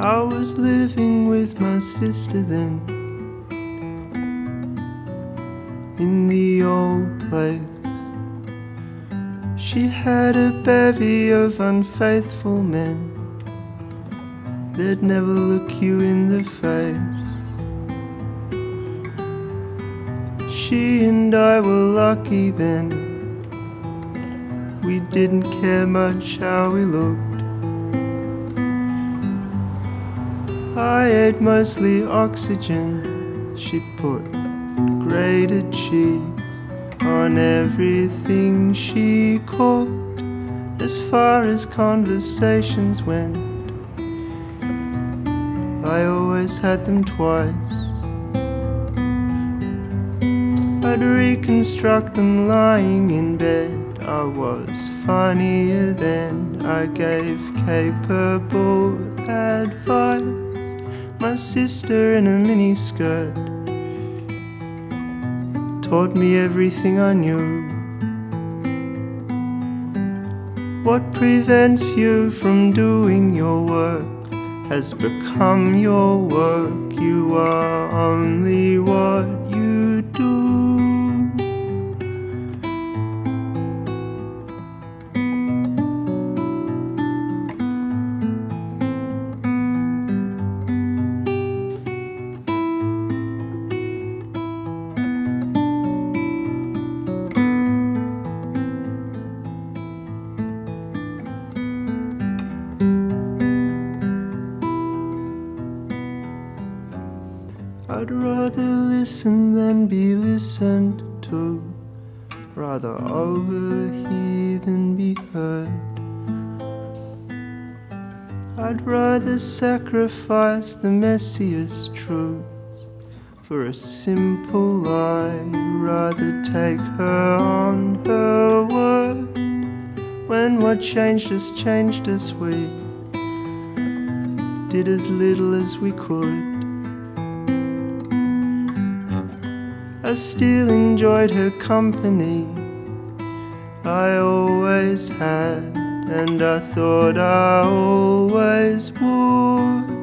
I was living with my sister then in the old place. She had a bevy of unfaithful men They'd never look you in the face. She and I were lucky then. We didn't care much how we looked. I ate mostly oxygen. She put grated cheese on everything she cooked. As far as conversations went, I always had them twice. I'd reconstruct them lying in bed. I was funnier then, I gave capable advice. My sister in a miniskirt taught me everything I knew. What prevents you from doing your work has become your work. You are only what I'd rather listen than be listened to. Rather overhear than be heard. I'd rather sacrifice the messiest truths for a simple lie. Rather take her on her word. When what changed us changed us, we did as little as we could. I still enjoyed her company. I always had, and I thought I always would.